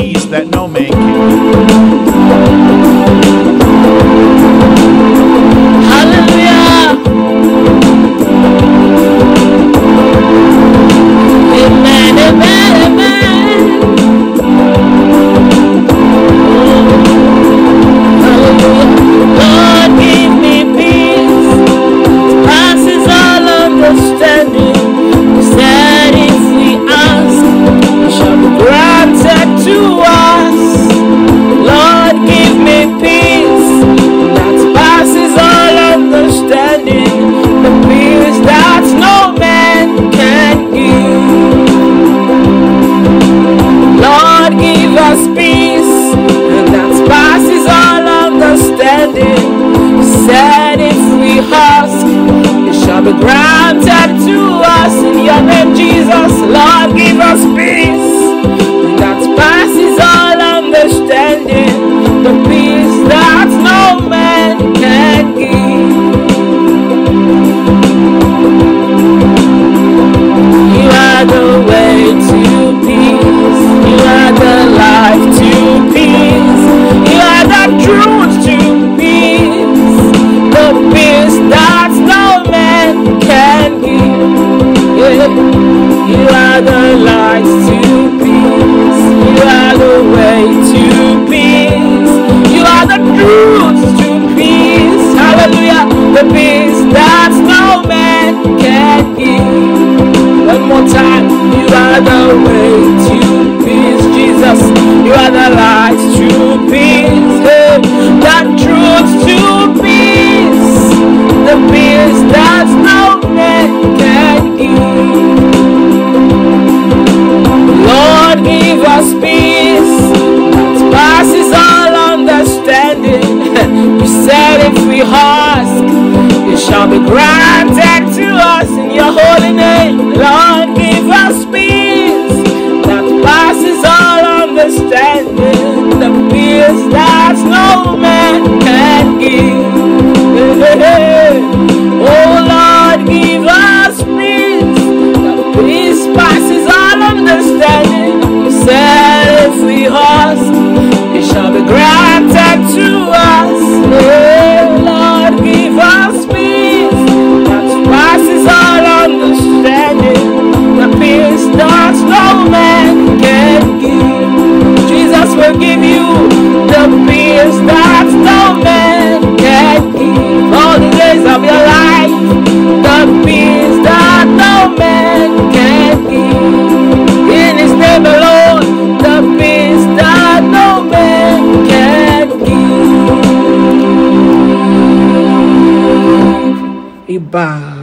peace that no man can give. standing. You said if we ask, it shall be granted to us in your name, Jesus. Lord, give us peace that passes all understanding. The peace said if we ask, it shall be granted to us in your holy name. Lord, give us peace that passes all understanding, the peace that no man Bye.